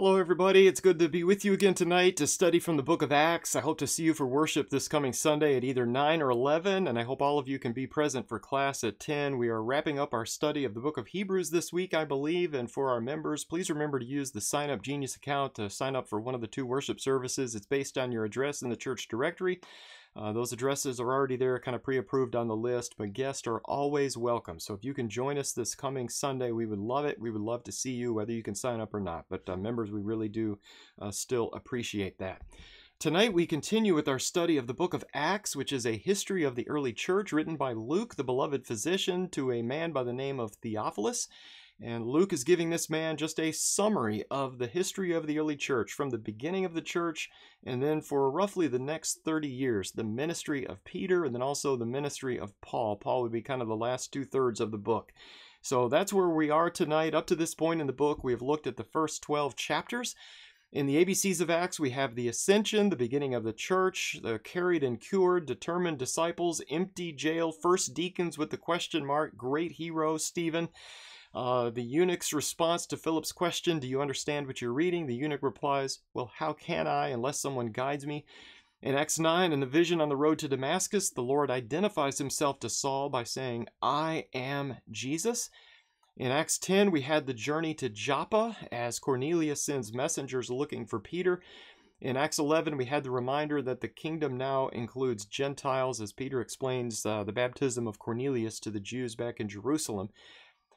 Hello, everybody. It's good to be with you again tonight to study from the book of Acts. I hope to see you for worship this coming Sunday at either 9 or 11, and I hope all of you can be present for class at 10. We are wrapping up our study of the book of Hebrews this week, I believe, and for our members, please remember to use the Sign Up Genius account to sign up for one of the two worship services. It's based on your address in the church directory. Uh, those addresses are already there, kind of pre approved on the list, but guests are always welcome. So if you can join us this coming Sunday, we would love it. We would love to see you, whether you can sign up or not. But uh, members, we really do uh, still appreciate that. Tonight, we continue with our study of the book of Acts, which is a history of the early church written by Luke, the beloved physician, to a man by the name of Theophilus. And Luke is giving this man just a summary of the history of the early church from the beginning of the church and then for roughly the next 30 years, the ministry of Peter and then also the ministry of Paul. Paul would be kind of the last two thirds of the book. So that's where we are tonight. Up to this point in the book, we have looked at the first 12 chapters. In the ABCs of Acts, we have the ascension, the beginning of the church, the carried and cured, determined disciples, empty jail, first deacons with the question mark, great hero, Stephen. Uh, the eunuch's response to Philip's question, Do you understand what you're reading? The eunuch replies, Well, how can I unless someone guides me? In Acts 9, in the vision on the road to Damascus, the Lord identifies himself to Saul by saying, I am Jesus. In Acts 10, we had the journey to Joppa as Cornelius sends messengers looking for Peter. In Acts 11, we had the reminder that the kingdom now includes Gentiles, as Peter explains uh, the baptism of Cornelius to the Jews back in Jerusalem.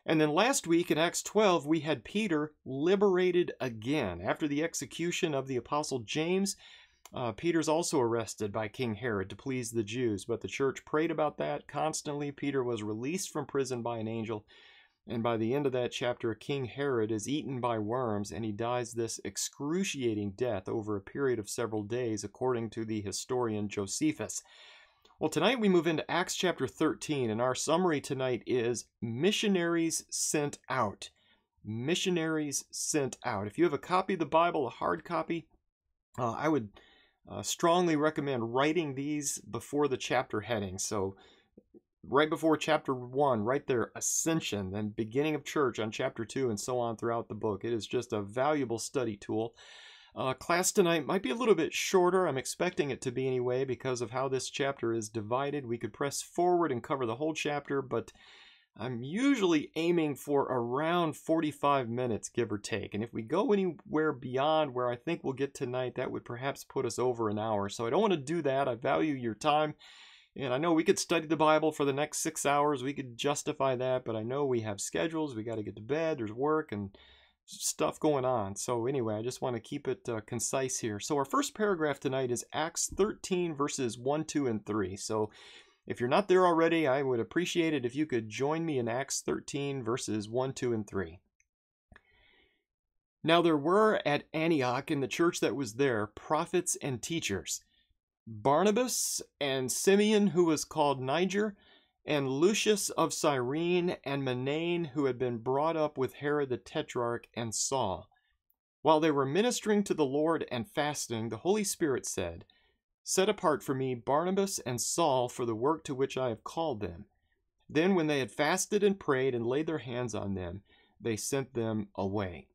And then last week in Acts 12, we had Peter liberated again. After the execution of the Apostle James, uh, Peter's also arrested by King Herod to please the Jews, but the church prayed about that constantly. Peter was released from prison by an angel, and by the end of that chapter, King Herod is eaten by worms and he dies this excruciating death over a period of several days, according to the historian Josephus. Well, tonight we move into Acts chapter 13, and our summary tonight is Missionaries Sent Out. Missionaries Sent Out. If you have a copy of the Bible, a hard copy, uh, I would uh, strongly recommend writing these before the chapter heading. So, right before chapter 1, right there, Ascension, then beginning of church on chapter 2, and so on throughout the book. It is just a valuable study tool. Uh, class tonight might be a little bit shorter. I'm expecting it to be anyway because of how this chapter is divided. We could press forward and cover the whole chapter, but I'm usually aiming for around 45 minutes, give or take. And if we go anywhere beyond where I think we'll get tonight, that would perhaps put us over an hour. So I don't want to do that. I value your time. And I know we could study the Bible for the next six hours. We could justify that, but I know we have schedules. We got to get to bed. There's work and stuff going on. So anyway, I just want to keep it uh, concise here. So our first paragraph tonight is Acts 13 verses 1, 2, and 3. So if you're not there already, I would appreciate it if you could join me in Acts 13 verses 1, 2, and 3. Now there were at Antioch in the church that was there prophets and teachers. Barnabas and Simeon, who was called Niger, and Lucius of Cyrene, and Manaen, who had been brought up with Herod the Tetrarch and Saul. While they were ministering to the Lord and fasting, the Holy Spirit said, Set apart for me Barnabas and Saul for the work to which I have called them. Then, when they had fasted and prayed and laid their hands on them, they sent them away.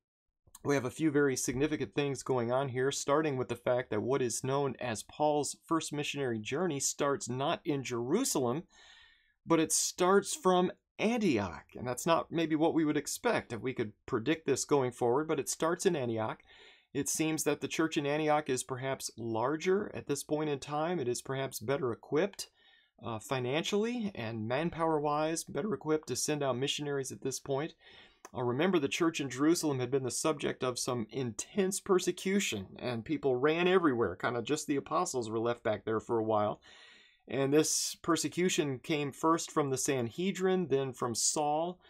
We have a few very significant things going on here, starting with the fact that what is known as Paul's first missionary journey starts not in Jerusalem, but it starts from Antioch. And that's not maybe what we would expect if we could predict this going forward, but it starts in Antioch. It seems that the church in Antioch is perhaps larger at this point in time. It is perhaps better equipped uh, financially and manpower wise, better equipped to send out missionaries at this point. Uh, remember, the church in Jerusalem had been the subject of some intense persecution, and people ran everywhere. Kind of just the apostles were left back there for a while. And this persecution came first from the Sanhedrin, then from Saul,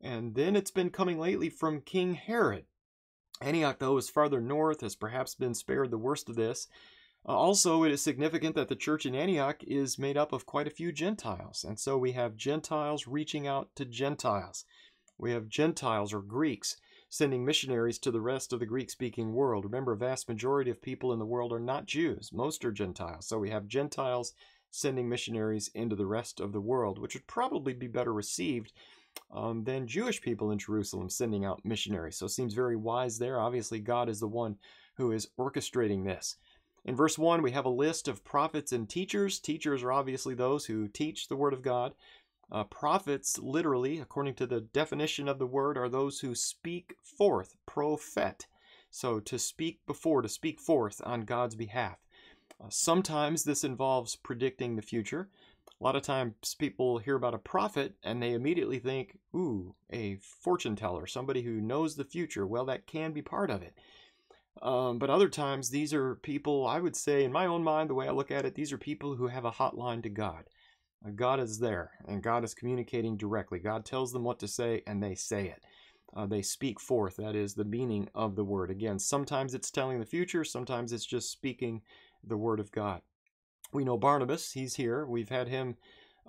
and then it's been coming lately from King Herod. Antioch, though, is farther north, has perhaps been spared the worst of this. Uh, also, it is significant that the church in Antioch is made up of quite a few Gentiles, and so we have Gentiles reaching out to Gentiles. We have Gentiles or Greeks sending missionaries to the rest of the Greek speaking world. Remember, a vast majority of people in the world are not Jews, most are Gentiles. So we have Gentiles sending missionaries into the rest of the world, which would probably be better received um, than Jewish people in Jerusalem sending out missionaries. So it seems very wise there. Obviously, God is the one who is orchestrating this. In verse 1, we have a list of prophets and teachers. Teachers are obviously those who teach the Word of God. Uh, prophets, literally, according to the definition of the word, are those who speak forth, prophet. So to speak before, to speak forth on God's behalf. Uh, sometimes this involves predicting the future. A lot of times people hear about a prophet and they immediately think, ooh, a fortune teller, somebody who knows the future. Well, that can be part of it. Um, but other times, these are people, I would say, in my own mind, the way I look at it, these are people who have a hotline to God. Uh, God is there, and God is communicating directly. God tells them what to say, and they say it. Uh, they speak forth. That is the meaning of the word. Again, sometimes it's telling the future, sometimes it's just speaking the word of God. We know Barnabas, he's here. We've had him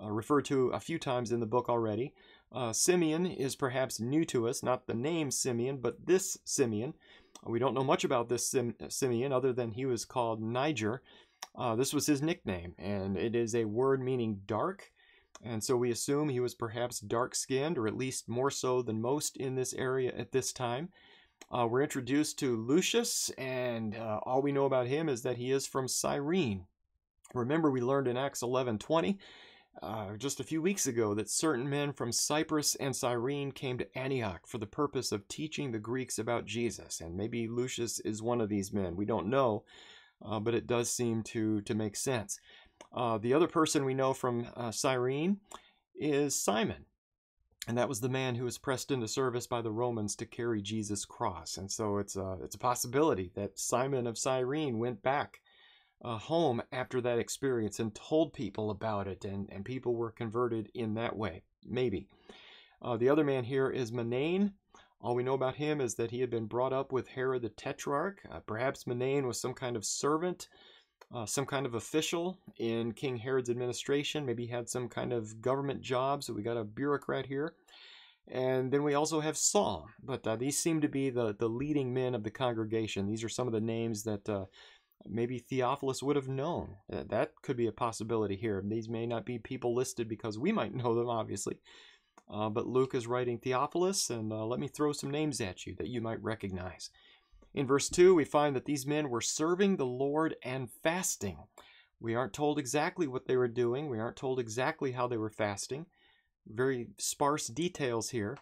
uh, referred to a few times in the book already. Uh, Simeon is perhaps new to us, not the name Simeon, but this Simeon. We don't know much about this Sim- Simeon other than he was called Niger. Uh, this was his nickname, and it is a word meaning dark. And so we assume he was perhaps dark skinned, or at least more so than most in this area at this time. Uh, we're introduced to Lucius, and uh, all we know about him is that he is from Cyrene. Remember, we learned in Acts 11 20 uh, just a few weeks ago that certain men from Cyprus and Cyrene came to Antioch for the purpose of teaching the Greeks about Jesus. And maybe Lucius is one of these men. We don't know, uh, but it does seem to, to make sense. Uh, the other person we know from uh, Cyrene is Simon. And that was the man who was pressed into service by the Romans to carry Jesus' cross. And so it's a, it's a possibility that Simon of Cyrene went back uh, home after that experience and told people about it, and, and people were converted in that way. Maybe. Uh, the other man here is Manaen. All we know about him is that he had been brought up with Herod the Tetrarch. Uh, perhaps Manaen was some kind of servant, uh, some kind of official in King Herod's administration. Maybe had some kind of government job, so we got a bureaucrat here. And then we also have Saul, but uh, these seem to be the, the leading men of the congregation. These are some of the names that uh, maybe Theophilus would have known. Uh, that could be a possibility here. These may not be people listed because we might know them, obviously. Uh, but Luke is writing Theophilus, and uh, let me throw some names at you that you might recognize. In verse 2, we find that these men were serving the Lord and fasting. We aren't told exactly what they were doing, we aren't told exactly how they were fasting. Very sparse details here.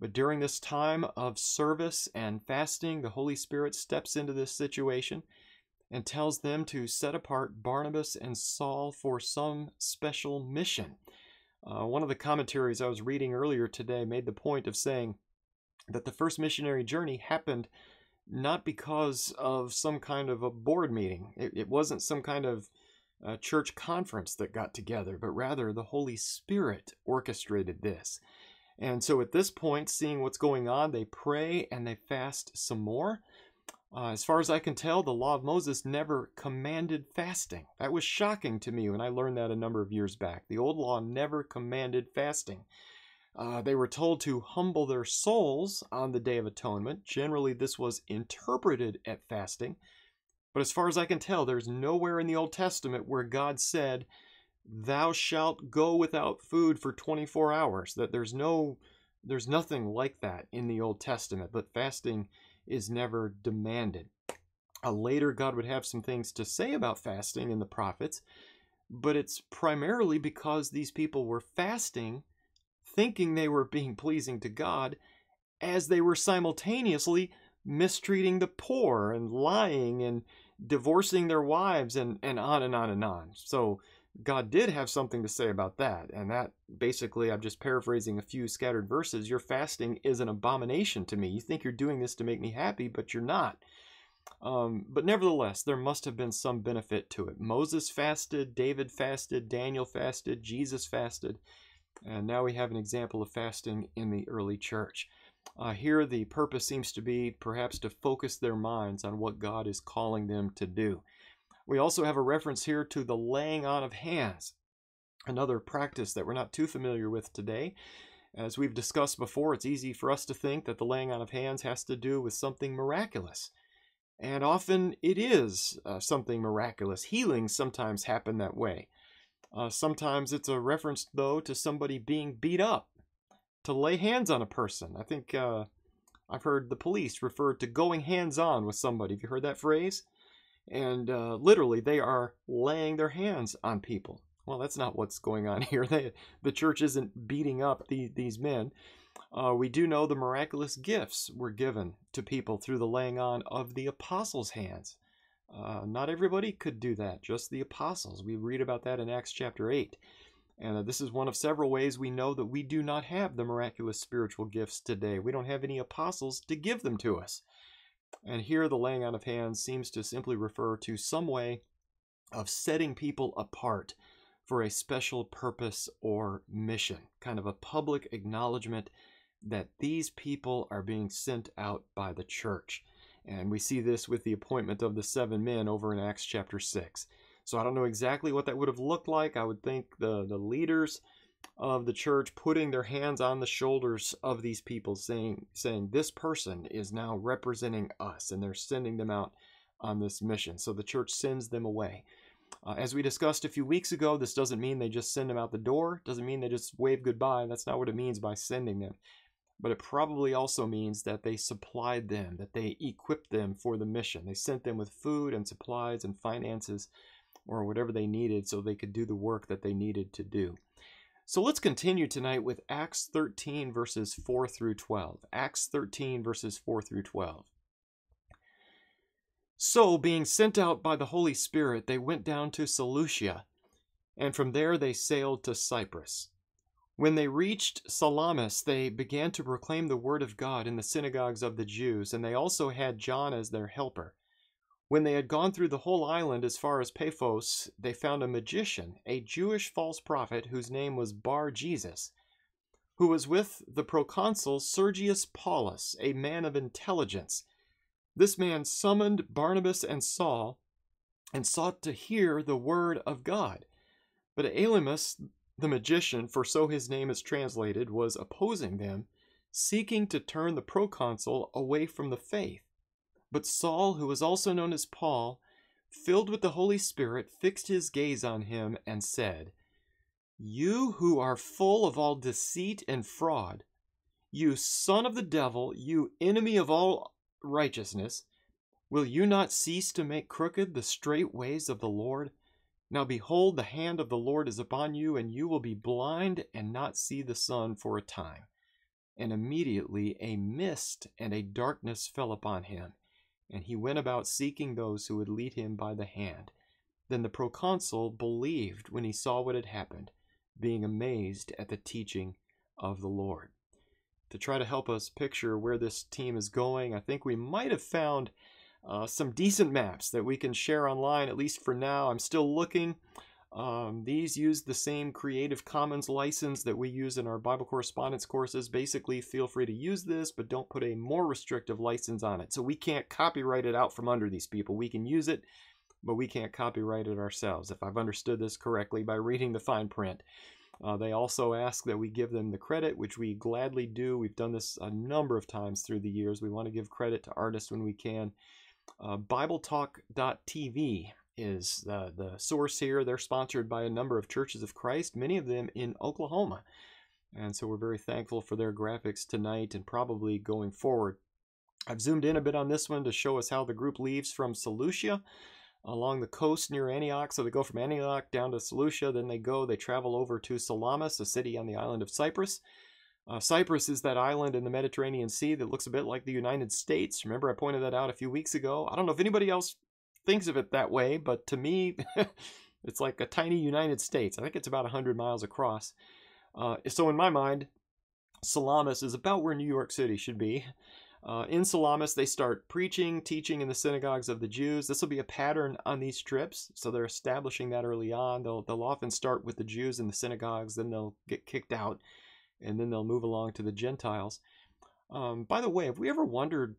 But during this time of service and fasting, the Holy Spirit steps into this situation and tells them to set apart Barnabas and Saul for some special mission. Uh, one of the commentaries I was reading earlier today made the point of saying that the first missionary journey happened not because of some kind of a board meeting. It, it wasn't some kind of uh, church conference that got together, but rather the Holy Spirit orchestrated this. And so at this point, seeing what's going on, they pray and they fast some more. Uh, as far as I can tell, the law of Moses never commanded fasting. That was shocking to me when I learned that a number of years back. The old law never commanded fasting. Uh, they were told to humble their souls on the Day of Atonement. Generally, this was interpreted at fasting. But as far as I can tell, there's nowhere in the Old Testament where God said, Thou shalt go without food for 24 hours. That there's no, there's nothing like that in the Old Testament. But fasting is never demanded. Uh, later, God would have some things to say about fasting in the prophets, but it's primarily because these people were fasting, thinking they were being pleasing to God, as they were simultaneously mistreating the poor and lying and divorcing their wives and, and on and on and on. So God did have something to say about that. And that basically, I'm just paraphrasing a few scattered verses. Your fasting is an abomination to me. You think you're doing this to make me happy, but you're not. Um, but nevertheless, there must have been some benefit to it. Moses fasted, David fasted, Daniel fasted, Jesus fasted, and now we have an example of fasting in the early church. Uh, here, the purpose seems to be perhaps to focus their minds on what God is calling them to do. We also have a reference here to the laying on of hands, another practice that we're not too familiar with today. As we've discussed before, it's easy for us to think that the laying on of hands has to do with something miraculous. And often it is uh, something miraculous. Healings sometimes happen that way. Uh, sometimes it's a reference, though, to somebody being beat up. to lay hands on a person. I think uh, I've heard the police refer to going hands on with somebody. Have you heard that phrase? And uh, literally, they are laying their hands on people. Well, that's not what's going on here. They, the church isn't beating up the, these men. Uh, we do know the miraculous gifts were given to people through the laying on of the apostles' hands. Uh, not everybody could do that, just the apostles. We read about that in Acts chapter 8. And uh, this is one of several ways we know that we do not have the miraculous spiritual gifts today. We don't have any apostles to give them to us. And here the laying on of hands seems to simply refer to some way of setting people apart for a special purpose or mission, kind of a public acknowledgement that these people are being sent out by the church. And we see this with the appointment of the seven men over in Acts chapter 6. So I don't know exactly what that would have looked like. I would think the, the leaders of the church putting their hands on the shoulders of these people, saying, saying, This person is now representing us, and they're sending them out on this mission. So the church sends them away. Uh, as we discussed a few weeks ago, this doesn't mean they just send them out the door, doesn't mean they just wave goodbye. That's not what it means by sending them. But it probably also means that they supplied them, that they equipped them for the mission. They sent them with food and supplies and finances or whatever they needed so they could do the work that they needed to do. So let's continue tonight with Acts 13, verses 4 through 12. Acts 13, verses 4 through 12. So, being sent out by the Holy Spirit, they went down to Seleucia, and from there they sailed to Cyprus. When they reached Salamis, they began to proclaim the word of God in the synagogues of the Jews, and they also had John as their helper. When they had gone through the whole island as far as Paphos, they found a magician, a Jewish false prophet whose name was Bar Jesus, who was with the proconsul Sergius Paulus, a man of intelligence. This man summoned Barnabas and Saul and sought to hear the word of God. But Elymas, the magician, for so his name is translated, was opposing them, seeking to turn the proconsul away from the faith. But Saul, who was also known as Paul, filled with the Holy Spirit, fixed his gaze on him and said, You who are full of all deceit and fraud, you son of the devil, you enemy of all righteousness, will you not cease to make crooked the straight ways of the Lord? Now behold, the hand of the Lord is upon you, and you will be blind and not see the sun for a time. And immediately a mist and a darkness fell upon him and he went about seeking those who would lead him by the hand. Then the proconsul believed when he saw what had happened, being amazed at the teaching of the Lord. To try to help us picture where this team is going, I think we might have found uh, some decent maps that we can share online, at least for now. I'm still looking. Um, these use the same Creative Commons license that we use in our Bible correspondence courses. Basically, feel free to use this, but don't put a more restrictive license on it. So we can't copyright it out from under these people. We can use it, but we can't copyright it ourselves, if I've understood this correctly by reading the fine print. Uh, they also ask that we give them the credit, which we gladly do. We've done this a number of times through the years. We want to give credit to artists when we can. Uh, BibleTalk.tv is the, the source here. They're sponsored by a number of churches of Christ, many of them in Oklahoma. And so we're very thankful for their graphics tonight and probably going forward. I've zoomed in a bit on this one to show us how the group leaves from Seleucia along the coast near Antioch. So they go from Antioch down to Seleucia, then they go, they travel over to Salamis, a city on the island of Cyprus. Uh, Cyprus is that island in the Mediterranean Sea that looks a bit like the United States. Remember, I pointed that out a few weeks ago. I don't know if anybody else thinks of it that way, but to me, it's like a tiny United States. I think it's about 100 miles across. Uh, so in my mind, Salamis is about where New York City should be. Uh, in Salamis, they start preaching, teaching in the synagogues of the Jews. This will be a pattern on these trips, so they're establishing that early on. They'll they'll often start with the Jews in the synagogues, then they'll get kicked out, and then they'll move along to the Gentiles. Um, by the way, have we ever wondered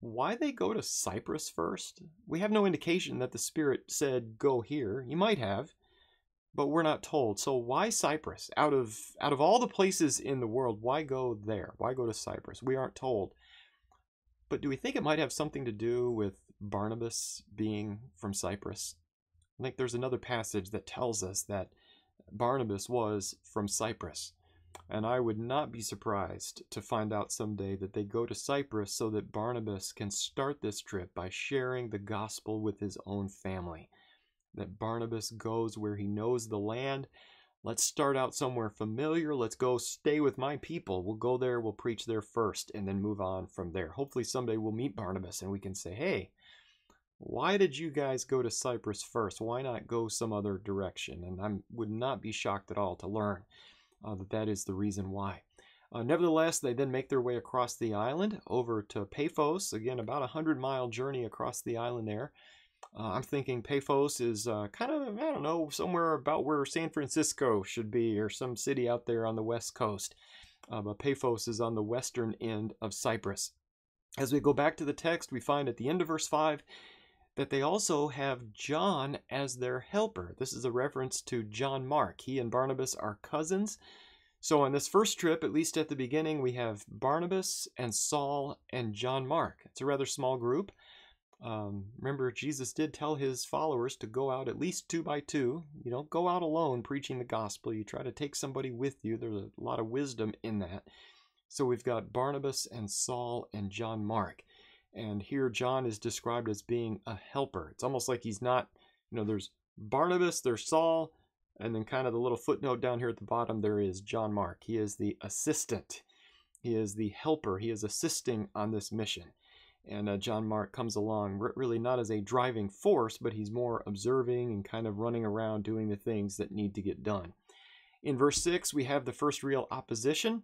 why they go to Cyprus first? We have no indication that the Spirit said, go here. You might have, but we're not told. So why Cyprus? Out of out of all the places in the world, why go there? Why go to Cyprus? We aren't told. But do we think it might have something to do with Barnabas being from Cyprus? I think there's another passage that tells us that Barnabas was from Cyprus. And I would not be surprised to find out someday that they go to Cyprus so that Barnabas can start this trip by sharing the gospel with his own family. That Barnabas goes where he knows the land. Let's start out somewhere familiar. Let's go stay with my people. We'll go there, we'll preach there first, and then move on from there. Hopefully, someday we'll meet Barnabas and we can say, hey, why did you guys go to Cyprus first? Why not go some other direction? And I would not be shocked at all to learn uh, that that is the reason why. Uh, nevertheless, they then make their way across the island over to Paphos. Again, about a hundred mile journey across the island there. Uh, I'm thinking Paphos is uh, kind of, I don't know, somewhere about where San Francisco should be or some city out there on the west coast. Uh, but Paphos is on the western end of Cyprus. As we go back to the text, we find at the end of verse 5 that they also have John as their helper. This is a reference to John Mark. He and Barnabas are cousins. So on this first trip, at least at the beginning, we have Barnabas and Saul and John Mark. It's a rather small group. Um, remember, Jesus did tell his followers to go out at least two by two. You don't go out alone preaching the gospel. You try to take somebody with you. There's a lot of wisdom in that. So we've got Barnabas and Saul and John Mark. And here John is described as being a helper. It's almost like he's not, you know, there's Barnabas, there's Saul, and then kind of the little footnote down here at the bottom, there is John Mark. He is the assistant. He is the helper. He is assisting on this mission. And uh, John Mark comes along really not as a driving force, but he's more observing and kind of running around doing the things that need to get done. In verse 6, we have the first real opposition.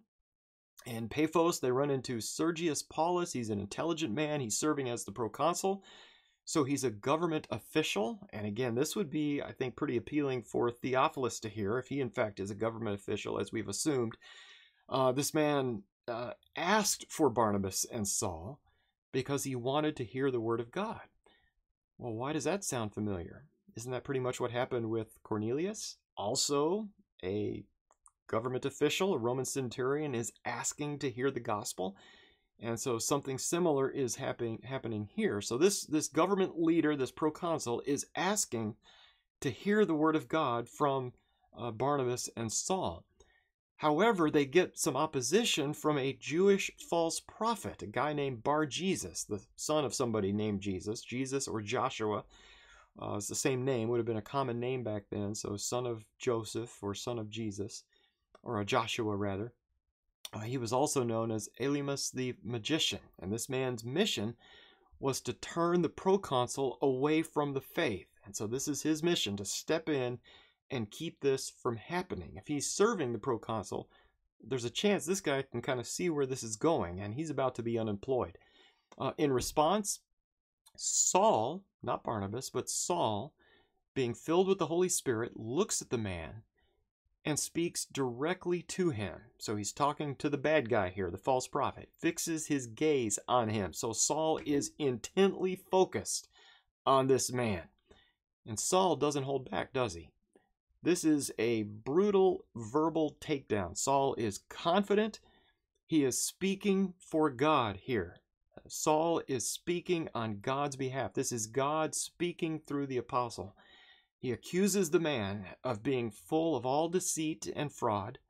In Paphos, they run into Sergius Paulus. He's an intelligent man. He's serving as the proconsul. So he's a government official. And again, this would be, I think, pretty appealing for Theophilus to hear if he, in fact, is a government official, as we've assumed. Uh, this man uh, asked for Barnabas and Saul because he wanted to hear the word of God. Well, why does that sound familiar? Isn't that pretty much what happened with Cornelius? Also, a government official, a Roman centurion, is asking to hear the gospel. And so something similar is happening happening here. So this this government leader, this proconsul, is asking to hear the word of God from uh, Barnabas and Saul. However, they get some opposition from a Jewish false prophet, a guy named Bar Jesus, the son of somebody named Jesus, Jesus or Joshua. Uh, it's the same name, would have been a common name back then. So, son of Joseph or son of Jesus or a Joshua rather. Uh, he was also known as Elymas the magician, and this man's mission was to turn the proconsul away from the faith. And so this is his mission to step in and keep this from happening. If he's serving the proconsul, there's a chance this guy can kind of see where this is going, and he's about to be unemployed. Uh, in response, Saul, not Barnabas, but Saul, being filled with the Holy Spirit, looks at the man and speaks directly to him. So he's talking to the bad guy here, the false prophet, fixes his gaze on him. So Saul is intently focused on this man. And Saul doesn't hold back, does he? This is a brutal verbal takedown. Saul is confident. He is speaking for God here. Saul is speaking on God's behalf. This is God speaking through the apostle. He accuses the man of being full of all deceit and fraud.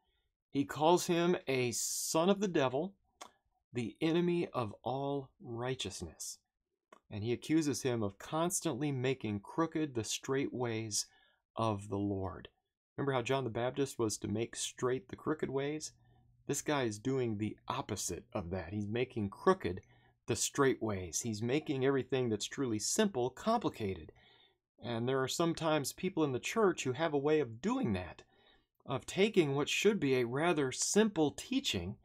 He calls him a son of the devil, the enemy of all righteousness. And he accuses him of constantly making crooked the straight ways of the Lord. Remember how John the Baptist was to make straight the crooked ways? This guy is doing the opposite of that. He's making crooked the straight ways. He's making everything that's truly simple complicated. And there are sometimes people in the church who have a way of doing that, of taking what should be a rather simple teaching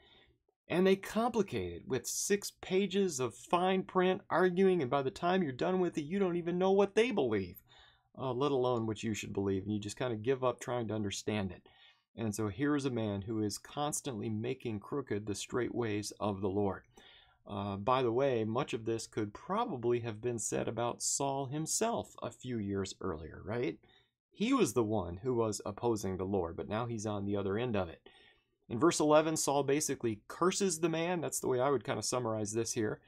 and they complicate it with six pages of fine print arguing, and by the time you're done with it, you don't even know what they believe, uh, let alone what you should believe, and you just kind of give up trying to understand it. And so here is a man who is constantly making crooked the straight ways of the Lord. Uh, by the way, much of this could probably have been said about Saul himself a few years earlier, right? He was the one who was opposing the Lord, but now he's on the other end of it. In verse 11, Saul basically curses the man. That's the way I would kind of summarize this here.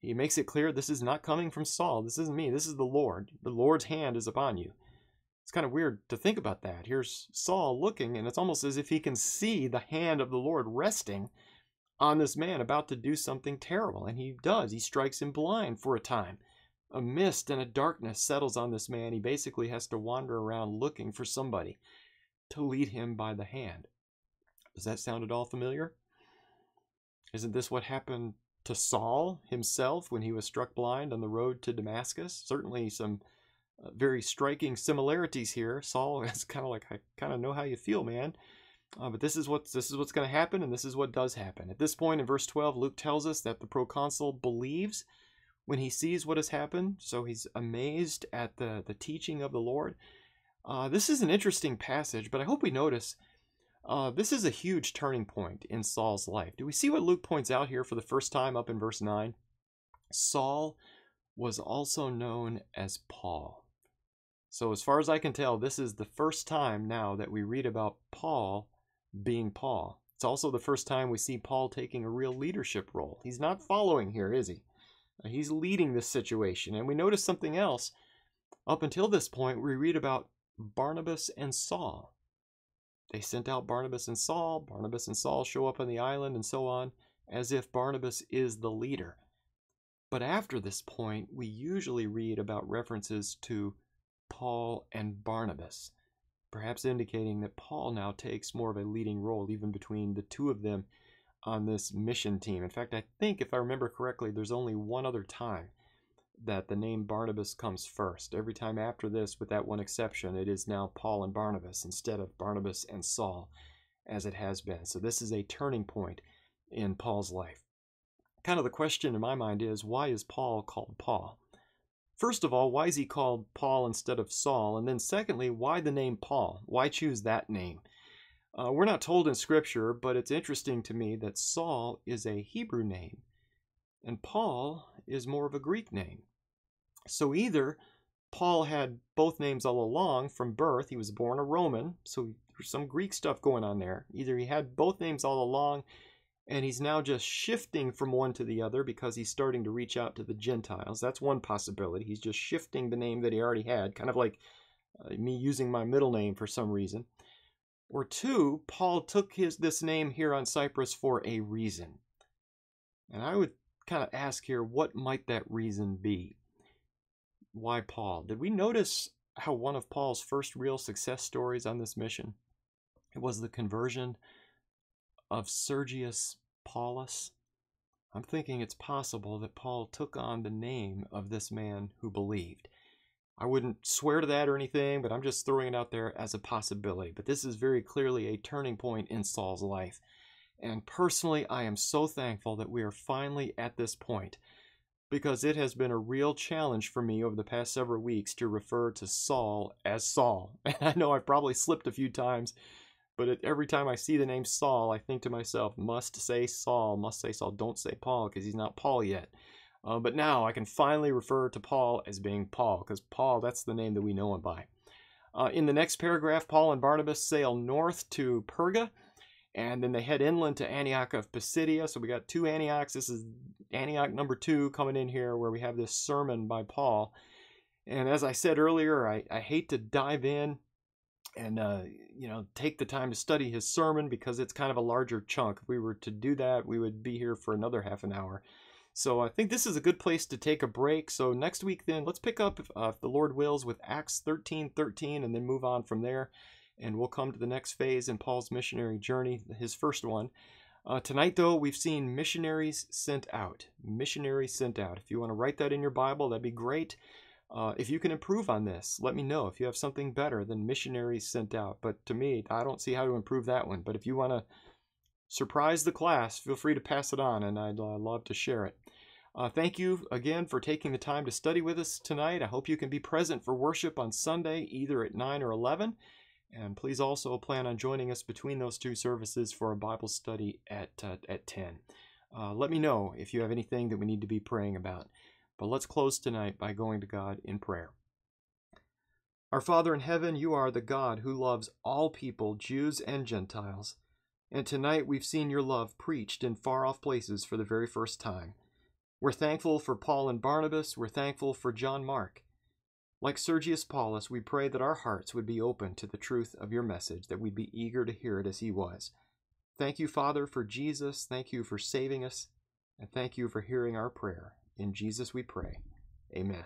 He makes it clear this is not coming from Saul. This isn't me. This is the Lord. The Lord's hand is upon you. It's kind of weird to think about that. Here's Saul looking, and it's almost as if he can see the hand of the Lord resting on this man about to do something terrible. And he does. He strikes him blind for a time. A mist and a darkness settles on this man. He basically has to wander around looking for somebody to lead him by the hand. Does that sound at all familiar? Isn't this what happened to Saul himself when he was struck blind on the road to Damascus? Certainly some uh, very striking similarities here. Saul is kind of like, I kind of know how you feel, man. Uh, but this is what this is what's going to happen, and this is what does happen. At this point in verse 12, Luke tells us that the proconsul believes when he sees what has happened, so he's amazed at the the teaching of the Lord. Uh, this is an interesting passage, but I hope we notice uh, this is a huge turning point in Saul's life. Do we see what Luke points out here for the first time up in verse 9? Saul was also known as Paul. So, as far as I can tell, this is the first time now that we read about Paul being Paul. It's also the first time we see Paul taking a real leadership role. He's not following here, is he? Uh, he's leading this situation. And we notice something else. Up until this point, we read about Barnabas and Saul. They sent out Barnabas and Saul. Barnabas and Saul show up on the island and so on, as if Barnabas is the leader. But after this point, we usually read about references to Paul and Barnabas, perhaps indicating that Paul now takes more of a leading role, even between the two of them on this mission team. In fact, I think, if I remember correctly, there's only one other time that the name Barnabas comes first. Every time after this, with that one exception, it is now Paul and Barnabas instead of Barnabas and Saul, as it has been. So this is a turning point in Paul's life. Kind of the question in my mind is why is Paul called Paul? First of all, why is he called Paul instead of Saul? And then, secondly, why the name Paul? Why choose that name? Uh, we're not told in Scripture, but it's interesting to me that Saul is a Hebrew name and Paul is more of a Greek name. So either Paul had both names all along from birth, he was born a Roman, so there's some Greek stuff going on there. Either he had both names all along and he's now just shifting from one to the other because he's starting to reach out to the Gentiles. That's one possibility. He's just shifting the name that he already had, kind of like uh, me using my middle name for some reason. Or two, Paul took his this name here on Cyprus for a reason. And I would kind of ask here what might that reason be? Why Paul? Did we notice how one of Paul's first real success stories on this mission it was the conversion of Sergius Paulus? I'm thinking it's possible that Paul took on the name of this man who believed. I wouldn't swear to that or anything, but I'm just throwing it out there as a possibility. But this is very clearly a turning point in Saul's life. And personally, I am so thankful that we are finally at this point because it has been a real challenge for me over the past several weeks to refer to Saul as Saul. And I know I've probably slipped a few times, but every time I see the name Saul, I think to myself, must say Saul, must say Saul, don't say Paul because he's not Paul yet. Uh, but now I can finally refer to Paul as being Paul because Paul, that's the name that we know him by. Uh, in the next paragraph, Paul and Barnabas sail north to Perga and then they head inland to Antioch of Pisidia. So we got two Antiochs. This is Antioch number two coming in here where we have this sermon by Paul. And as I said earlier, I, I hate to dive in and uh, you know take the time to study his sermon because it's kind of a larger chunk. If we were to do that, we would be here for another half an hour. So I think this is a good place to take a break. So next week, then let's pick up, uh, if the Lord wills, with Acts 13, 13, and then move on from there and we'll come to the next phase in Paul's missionary journey, his first one. Uh, tonight, though, we've seen missionaries sent out. Missionaries sent out. If you want to write that in your Bible, that'd be great. Uh, if you can improve on this, let me know if you have something better than missionaries sent out. But to me, I don't see how to improve that one. But if you want to surprise the class, feel free to pass it on, and I'd uh, love to share it. Uh, thank you again for taking the time to study with us tonight. I hope you can be present for worship on Sunday, either at 9 or 11. And please also plan on joining us between those two services for a Bible study at, uh, at 10. Uh, let me know if you have anything that we need to be praying about. But let's close tonight by going to God in prayer. Our Father in heaven, you are the God who loves all people, Jews and Gentiles. And tonight we've seen your love preached in far off places for the very first time. We're thankful for Paul and Barnabas. We're thankful for John Mark. Like Sergius Paulus, we pray that our hearts would be open to the truth of your message, that we'd be eager to hear it as he was. Thank you, Father, for Jesus. Thank you for saving us. And thank you for hearing our prayer. In Jesus we pray. Amen.